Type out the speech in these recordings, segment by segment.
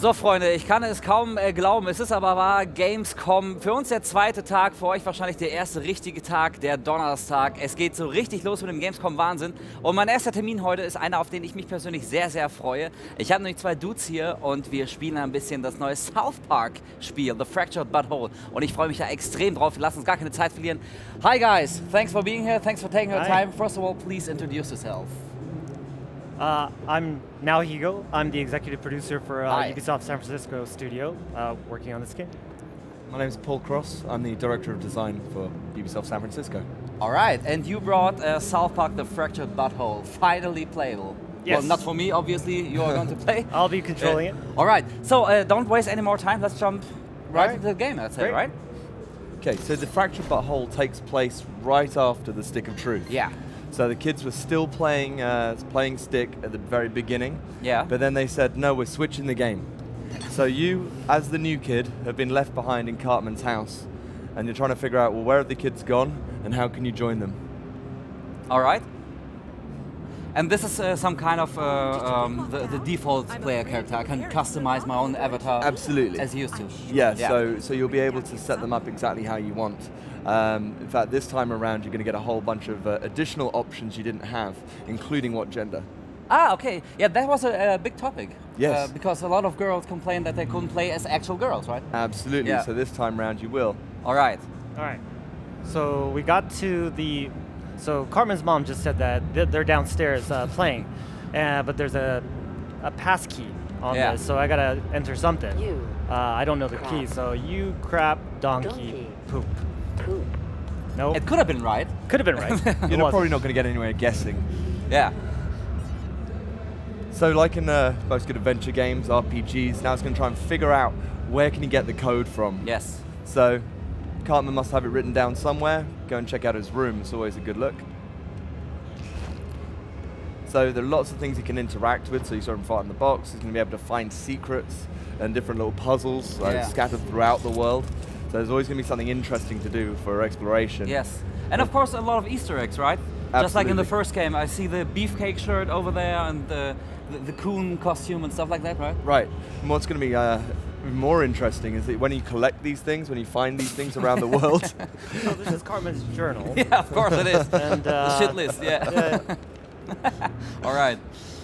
So Freunde, ich kann es kaum äh, glauben, es ist aber wahr, Gamescom, für uns der zweite Tag, für euch wahrscheinlich der erste richtige Tag, der Donnerstag. Es geht so richtig los mit dem Gamescom-Wahnsinn und mein erster Termin heute ist einer, auf den ich mich persönlich sehr, sehr freue. Ich habe nämlich zwei Dudes hier und wir spielen ein bisschen das neue South Park-Spiel, The Fractured Butthole und ich freue mich da extrem drauf, wir lassen uns gar keine Zeit verlieren. Hi guys, thanks for being here, thanks for taking your Hi. time. First of all, please introduce yourself. Uh, I'm Nao Higo. I'm the executive producer for uh, Ubisoft San Francisco studio, uh, working on this game. My name is Paul Cross. I'm the director of design for Ubisoft San Francisco. All right, and you brought uh, South Park: The Fractured But Whole, finally playable. Yes. Well, not for me, obviously. You are going to play. I'll be controlling Uh, it. All right, so uh, don't waste any more time. Let's jump right Right. into the game. I'd say, Great. right? Okay, so the fractured but whole takes place right after the Stick of Truth. Yeah. So the kids were still playing uh, playing Stick at the very beginning. Yeah. But then they said, no, we're switching the game. So you, as the new kid, have been left behind in Cartman's house, and you're trying to figure out, well, where have the kids gone, and how can you join them? All right. And this is uh, some kind of uh, um, the, the default player character. I can customize my own avatar. Absolutely. As used to. Yeah, Yeah. So, so you'll be able to set them up exactly how you want. Um, in fact, this time around, you're going to get a whole bunch of uh, additional options you didn't have, including what gender. Ah, okay. Yeah, that was a, a big topic. Yes. Uh, because a lot of girls complained that they couldn't play as actual girls, right? Absolutely. Yeah. So this time around, you will. All right. All right. So we got to the. So Cartman's mom just said that they're downstairs uh, playing, uh, but there's a a pass key on Yeah. this, so I gotta enter something. You Uh, I don't know the key, so you crap donkey, Donkey. poop. poop. Nope. It could have been right. could have been right. You're probably not going to get anywhere guessing. Yeah. So, like in uh, most good adventure games, RPGs, now it's going to try and figure out where can you get the code from. Yes. So, Cartman must have it written down somewhere. Go and check out his room. It's always a good look. So there are lots of things he can interact with. So you saw him fight in the box. He's going to be able to find secrets and different little puzzles uh, Yeah. scattered throughout the world. So there's always going to be something interesting to do for exploration. Yes. And of course, a lot of Easter eggs, right? Just like in the first game, I see the beefcake shirt over there and the, the, the coon costume and stuff like that, right? Right. And what's going to be uh, more interesting is that when you collect these things, when you find these things around the world, so this is Cartman's journal. Yeah, of course it is. And, the uh, shit list, yeah. Uh, All right.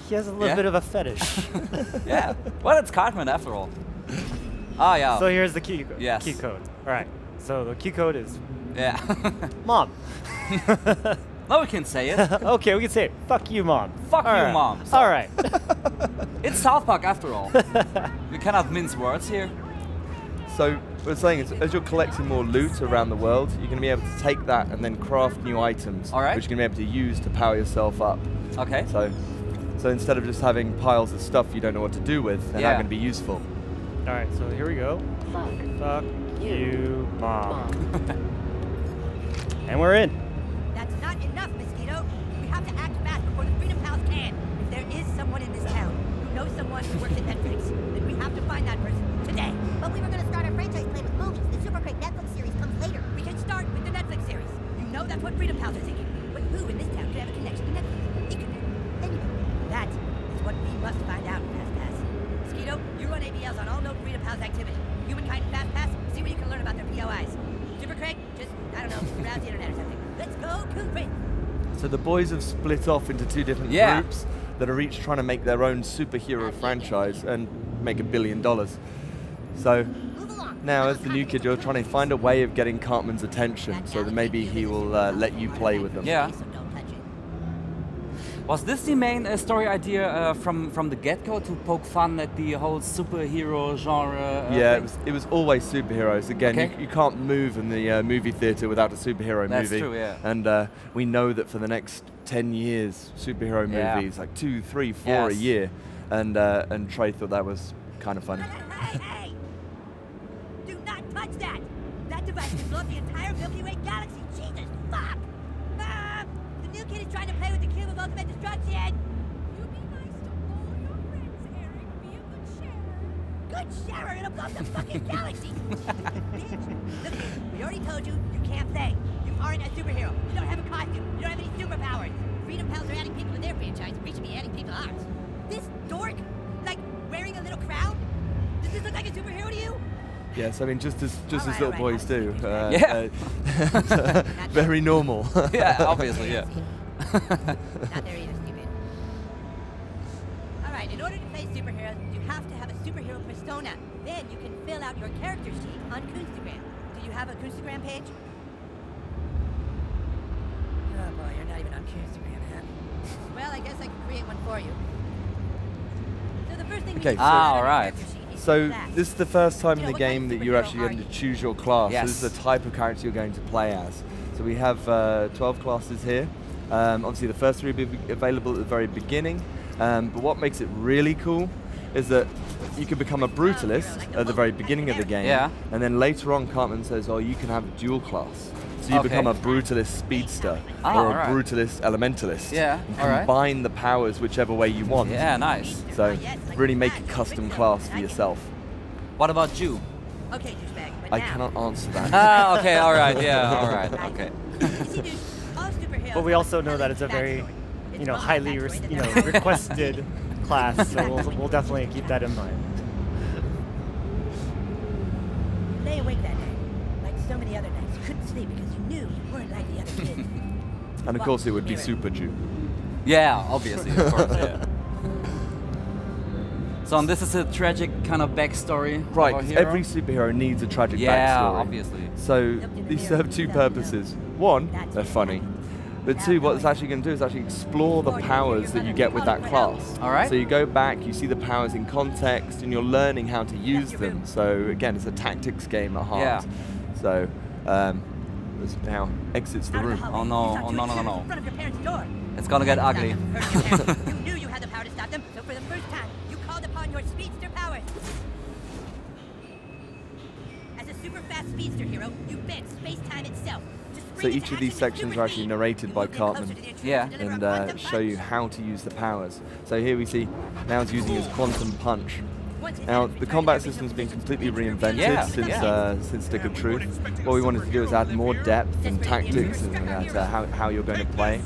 he has a little Yeah? bit of a fetish. Yeah. Well, it's Cartman after all. Ah, yeah. So here's the key, Yes. key code. All right. So the key code is yeah. mom. now we can say it. okay, we can say it. Fuck you, mom. Fuck All you, right. mom. So- All right. It's South Park after all. we cannot mince words here. So what we're saying is, as you're collecting more loot around the world, you're going to be able to take that and then craft new items, All right. which you're going to be able to use to power yourself up. Okay. So, so instead of just having piles of stuff you don't know what to do with, they're Yeah. now going to be useful. All right. So here we go. Fuck. Fuck You. you, mom. Mom. And we're in. So the boys have split off into two different Yeah. groups that are each trying to make their own superhero franchise and make a billion dollars. So now, as the new kid, you're trying to find a way of getting Cartman's attention, so that maybe he will uh, let you play with them. Yeah. So don't touch it. Was this the main uh, story idea uh, from from the get-go to poke fun at the whole superhero genre? Uh, Yeah, it was, it was always superheroes. Again, Okay. you, you can't move in the uh, movie theater without a superhero That's movie. true, yeah. And uh, we know that for the next 10 years, superhero Yeah. movies, like two, three, four a year. And, uh, and Trey thought that was kind of funny. Hey, hey! Do not touch that! That device can blow up the entire Milky Way galaxy! Jesus, fuck! Ah! The new kid is trying to play with the cube of ultimate destruction! You be nice to all your friends, Eric. Be a good sharer. Good sharer, it'll blow up the fucking galaxy! Bitch! Look, we already told you, you can't play. You aren't a superhero. You don't have a costume. You don't have any superpowers. Freedom Pals are adding people to their franchise. We should be adding people to ours. This dork? Like, wearing a little crown? Does this look like a superhero to you? Yes, I mean just as just as little alright, boys do. Uh, Yeah. uh, very normal. yeah, obviously, yeah. Not there either, stupid. Alright, in order to play superheroes, you have to have a superhero persona. Then you can fill out your character sheet on Coonstagram. Do you have a Coonstagram page? Oh boy, you're not even on Coonstagram, huh? Well, I guess I can create one for you. So the first thing Okay, we so- Ah, on alright. character sheet is So this is the first time in the game that you're actually going to choose your class. So this is the type of character you're going to play as. So we have uh, 12 classes here. Um, obviously, the first three will be available at the very beginning. Um, but what makes it really cool is that you can become a brutalist at the very beginning of the game. Yeah. And then later on, Cartman says, oh, you can have a dual class. So you Okay. become a brutalist speedster Ah, or a alright. brutalist elementalist. Yeah, And alright. Combine the powers whichever way you want. Yeah, nice. So really make a custom class for yourself. What about you? Okay, douchebag, I cannot answer that. Ah, okay, all right, yeah, all right, okay. But we also know that it's a very, you know, highly backstory you know requested class. So we'll, we'll definitely keep that in mind. Lay awake that night, like so many other nights. You couldn't sleep because you knew you weren't like the other kids. And of course, it would be Super Jew. Yeah, obviously, of course, yeah. So and this is a tragic kind of backstory. of Right, our 'cause hero? every superhero needs a tragic Yeah, backstory. obviously. So these serve two purposes. One, they're funny. But two, what it's actually going to do is actually explore the powers that you get with that class. All right. So you go back, you see the powers in context, and you're learning how to use them. So again, it's a tactics game at heart. Yeah. So um, this now exits the room. hallway, Oh, you no, saw oh, two no, no, no, no. In front of your parents' door. It's gonna get ugly. them, hurt your parents. you knew you had the power to stop them, so for the first time, you called upon your speedster powers. As a super fast speedster hero, you bent space-time itself. So each of these sections are actually narrated by moved in closer Cartman. to the intruders Yeah. and uh, show you how to use the powers. So here we see now he's using his quantum punch. Now the combat system's been completely reinvented Yeah, since yeah. uh, since Stick of Truth. What we wanted to do is add more depth and tactics and uh, how, how you're going to play.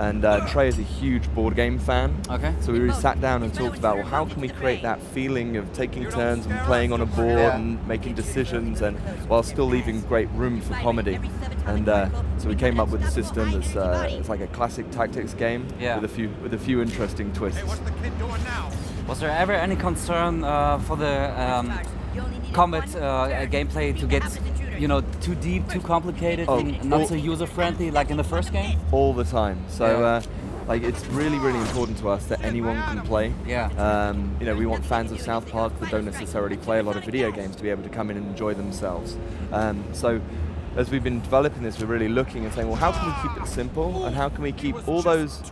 And uh, Trey is a huge board game fan. Okay. So we really sat down and talked about well, how can we create that feeling of taking turns and playing on a board Yeah. and making decisions, and while still leaving great room for comedy. And uh, so we came up with a system that's uh, it's like a classic tactics game Yeah. with a few with a few interesting twists. Was there ever any concern uh, for the um, combat uh, gameplay to get, you know, too deep, too complicated, Oh, and not well- so user friendly like in the first game? all the time. So, Yeah. uh, like, it's really, really important to us that anyone can play. Yeah. Um, you know, we want fans of South Park that don't necessarily play a lot of video games to be able to come in and enjoy themselves. Um, so, as we've been developing this, we're really looking and saying, well, how can we keep it simple, and how can we keep all those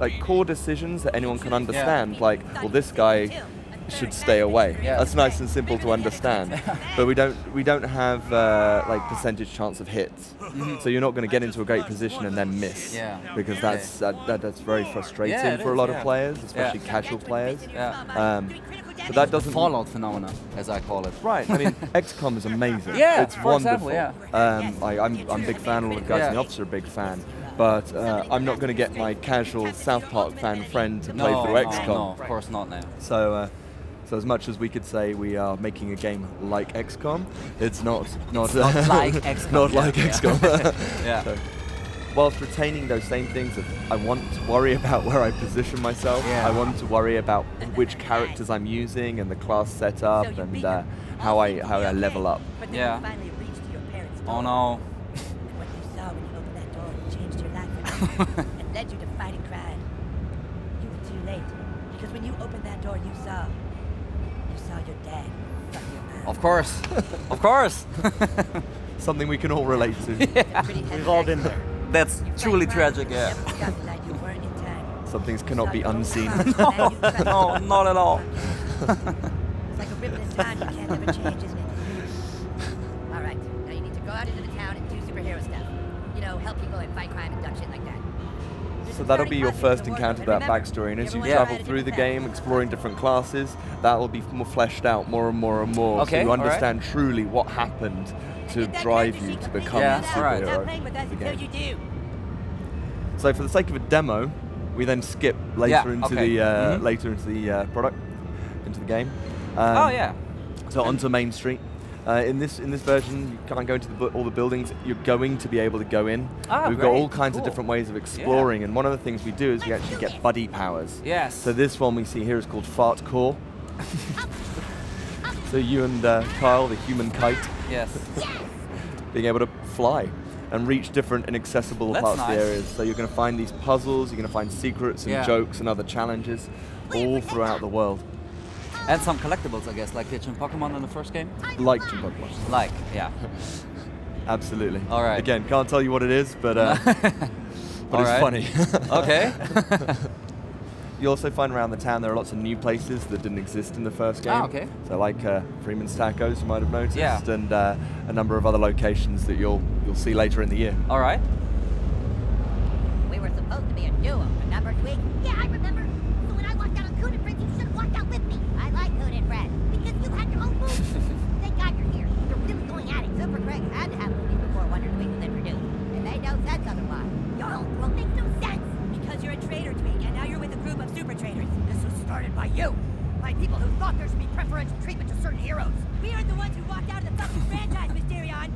like core decisions that anyone can understand? Like, well, this guy should stay away. Yeah. That's nice and simple to understand. but we don't we don't have uh, like percentage chance of hits. So you're not going to get into a great position and then miss. Mm-hmm. Yeah. Because that's that, that, that's very frustrating Yeah, for a lot yeah. of players, especially Yeah. casual players. Yeah. Um, but that doesn't Fallout phenomena, as I call it. Right. I mean, XCOM is amazing. Yeah, it's for example, wonderful. yeah. Um, I, I'm, I'm a big fan. All the guys in the office are a big fan. But uh, I'm not going to get my casual South Park fan friend to play No, through no, XCOM. no, of course not now. So, uh, so as much as we could say we are making a game like XCOM, it's not not, not like XCOM, not yeah, like yeah. XCOM. Yeah. So, whilst retaining those same things, of I want to worry about where I position myself. Yeah. I want to worry about which characters I'm using and the class setup and uh, how I how I level up. But then Yeah. you finally reached your parents' Oh no. And what you saw when you opened that door changed your life and led you to fighting crime. You were too late. Because when you opened that door, you saw. You saw your dad. fuck your mom. Of course. of course. Something we can all relate to. Pretty heavy We've all been there. That's You fight truly tragic, yeah. never forgot the night you weren't in time. Some things cannot be unseen. crime, and you trusted no, not at all. It's like a ripple in time you can't ever change, isn't it? All right, now you need to go out into the town and do superhero stuff. You know, help people and fight crime and duck shit like that. There's So that'll be your first encounter with that backstory, and as you Yeah. travel through the game, exploring different classes, that will be more fleshed out more and more and more, Okay, so you all right. understand truly what happened to drive you to become Yeah, the now. all right. superhero Stop playing with us of the game. So for the sake of a demo, we then skip later Yeah, into okay. the uh, Mhm. later into the uh, product, into the game. Um, oh yeah. So onto Main Street. Uh, in this in this version, you can't go into the, all the buildings. You're going to be able to go in. Ah, We've got all kinds Cool. of different ways of exploring, and one of the things we do is we actually get buddy powers. Yes. So this one we see here is called Fart Core. so you and uh, Kyle, the human kite, Yes. being able to fly and reach different inaccessible That's parts of the areas. So you're going to find these puzzles, you're going to find secrets and Yeah. jokes and other challenges all throughout the world, And some collectibles, I guess, like ditching Pokemon in the first game. like Chinpokomon. Like, yeah. Absolutely. All right. Again, can't tell you what it is, but uh, but it's funny. Okay. You also find around the town there are lots of new places that didn't exist in the first game. Ah, okay. So like uh, Freeman's Tacos, you might have noticed, Yeah. and uh, a number of other locations that you'll you'll see later in the year. All right. We were supposed to be a duo, remember, Tweek? Yeah, I remember. So when I walked out on Coon and Friends, you should have walked out with me. I like Coon and Friends because you had your own movie. Thank God you're here. You're really going at it. Super Craig had to have movies before Wonder Tweek was introduced. It made no sense otherwise. Your own world makes no sense. Because you're a traitor, Tweek, and now you're with a group of super traitors. This was started by you. By people who thought there should be preferential treatment to certain heroes. We aren't the ones who walked out of the fucking franchise, Mysterion.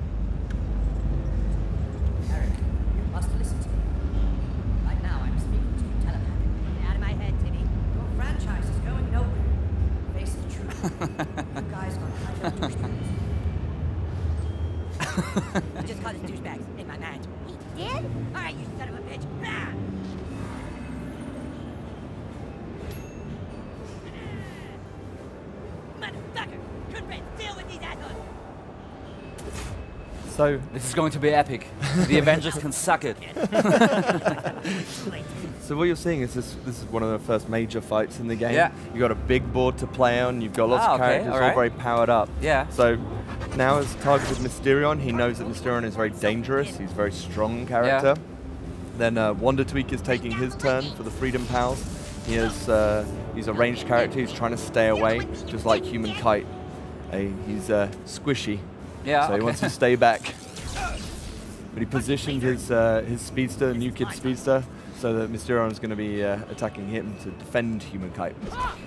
Eric, you must listen to me. Right now, I'm speaking to you telepathically. Get out of my head, Timmy. Your franchise is going nowhere. Face the truth. you guys are kind of douchebags. You just called us douchebags in my mind. He did? All right, you son of a bitch. Ah! So This is going to be epic. the Avengers can suck it. So what you're seeing is this this is one of the first major fights in the game. Yeah. You've got a big board to play on, you've got lots Ah, of okay, characters all very powered up. Yeah. So now as targeted Mysterion, he knows that Mysterion is very dangerous, he's a very strong character. Yeah. Then uh, Wonder Tweek is taking his turn for the Freedom Pals. He has uh, he's a ranged character He's trying to stay away, just like Human Kite. Uh, he's uh, squishy, Yeah. so he wants to stay back. But he positioned his uh, his speedster, New Kid Speedster, so that Mysterion is going to be uh, attacking him to defend Human Kite.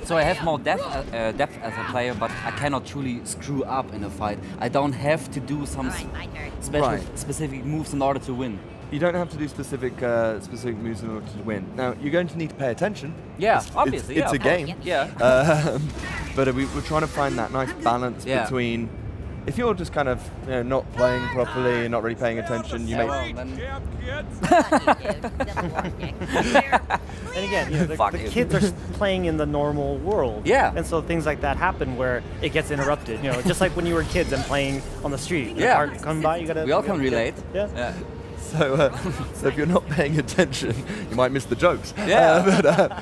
So I have more depth, uh, uh, depth as a player, but I cannot truly screw up in a fight. I don't have to do some s- Alright, my turn. special, Right. specific moves in order to win. You don't have to do specific uh, specific moves in order to win. Now you're going to need to pay attention. Yeah, It's- obviously, It's, yeah, it's a game. Yeah. Um, but uh, we, we're trying to find that nice balance Yeah. between. If you're just kind of you know, not playing properly, and not really paying attention, you Yeah, may. well, then- Fuck you, dude. Civil War dick. And again, you know, the, the kids are playing in the normal world. Yeah. And so things like that happen where it gets interrupted. You know, just like when you were kids and playing on the street. Yeah. A car come by, you gotta. we all you can relate. Yeah. Yeah. So, uh, so if you're not paying attention, you might miss the jokes. Yeah. Uh, but uh,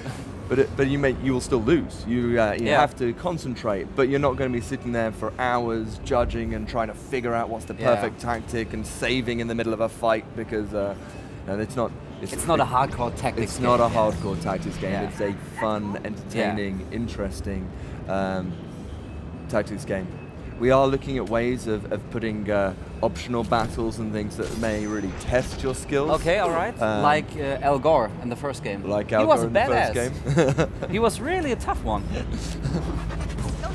but, it, but you may you will still lose. You uh, you Yeah. have to concentrate, but you're not going to be sitting there for hours judging and trying to figure out what's the Yeah. perfect tactic and saving in the middle of a fight because uh, no, it's not. It's not a hardcore tactics It's not a game, hardcore tactics game. Yeah. It's a fun, entertaining, interesting um, tactics game. We are looking at ways of, of putting uh, optional battles and things that may really test your skills. Okay, all right. Um, like uh, Al Gore in the first game. Like he Al was Gore a in the first game. he was really a tough one. Don't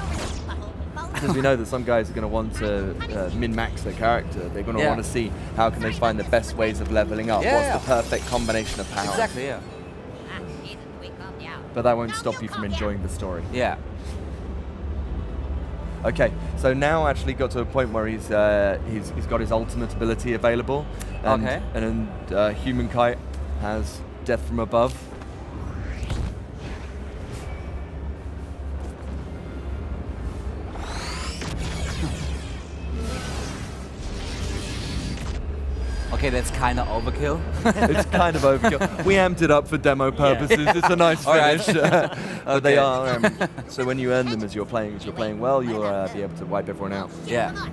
over this butthole. Follow Because we know that some guys are going to want to uh, min-max their character. They're going to Yeah. want to see how can they find the best ways of leveling up. Yeah, What's yeah. the perfect combination of power? Exactly. Yeah. Ah, Jesus, we calmed down. But that won't stop you from enjoying the story. Yeah. Okay, so now actually got to a point where he's uh, he's, he's got his ultimate ability available. And, Okay. And uh, Human Kite has Death from Above. Okay, that's kind of overkill. it's kind of overkill. We amped it up for demo purposes. It's a nice All right. finish. but they are. Um, so when you earn them as you're playing, as you're playing well, you'll uh, be able to wipe everyone out. yeah. Come on.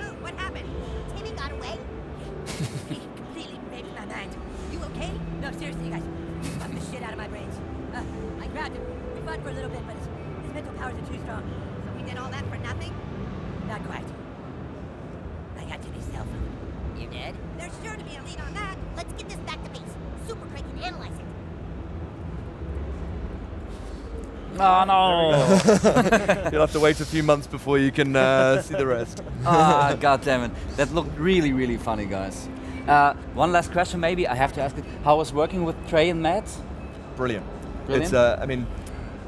Oh, what happened? Timmy got away. He completely raped my mind. You okay? No, seriously, you guys. You fucked the shit out of my brains. Uh, I grabbed him. We fought for a little bit, but his, his mental powers are too strong. So we did all that for nothing? Not quite. I got Timmy's cell phone. You did? There's sure to be a lead on that. Let's get this back to base. Super Craig can analyze it. Oh no! You'll have to wait a few months before you can uh, see the rest. ah, god damn it. That looked really, really funny, guys. Uh, one last question, maybe. I have to ask it. How was working with Trey and Matt? Brilliant. Brilliant. It's, uh, I mean,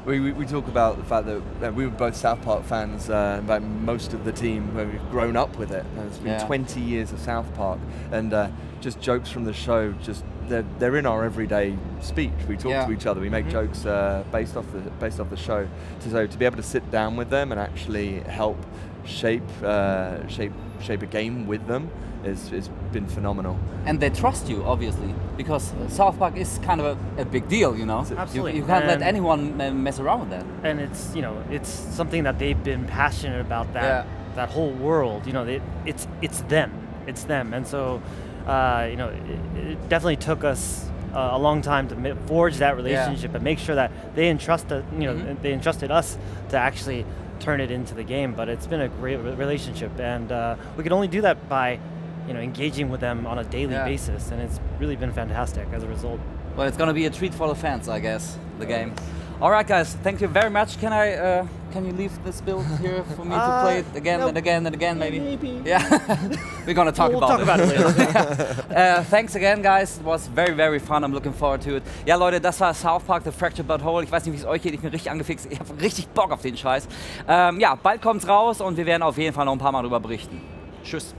we, we, we talk about the fact that uh, we were both South Park fans, uh, about most of the team, where we've grown up with it. And it's been Yeah. 20 years of South Park, and uh, just jokes from the show, just they're, they're in our everyday speech. We talk Yeah. to each other, we make jokes uh, based off the based off the show. So, so to be able to sit down with them and actually help shape uh, shape shape a game with them is has been phenomenal. And they trust you, obviously, because uh, South Park is kind of a, a big deal, you know? Absolutely. You, can't let anyone uh, mess around with that. and it's you know it's something that they've been passionate about that Yeah. that whole world you know they, it's it's them it's them and so uh, you know it, it definitely took us uh, a long time to forge that relationship and make sure that they entrusted you know Mhm. they entrusted us to actually turn it into the game but it's been a great relationship and uh, we could only do that by you know engaging with them on a daily Yeah. basis and it's really been fantastic as a result Well, it's gonna be a treat for the fans, I guess, the game. All right, guys, thank you very much. Can I, uh, can you leave this build here for me to Uh, play it again no, and again and again, maybe? maybe. Yeah, we're gonna talk we'll about talk it. about it later uh, thanks again, guys. It was very, very fun. I'm looking forward to it. Ja, Leute, das war South Park The Fractured But Whole. Ich weiß nicht, wie es euch geht. Ich bin richtig angefixt. Ich habe richtig Bock auf den Scheiß. Ähm, ja, bald kommt's raus und wir werden auf jeden Fall noch ein paar Mal drüber berichten. Tschüss.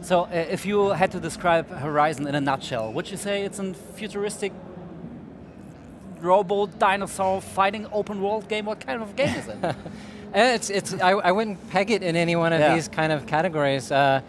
So, uh, if you had to describe Horizon in a nutshell, would you say it's a futuristic robo dinosaur fighting open world game? What kind of game is it? Uh, It's, it's, I, I wouldn't peg it in any one of Yeah. these kind of categories. Uh,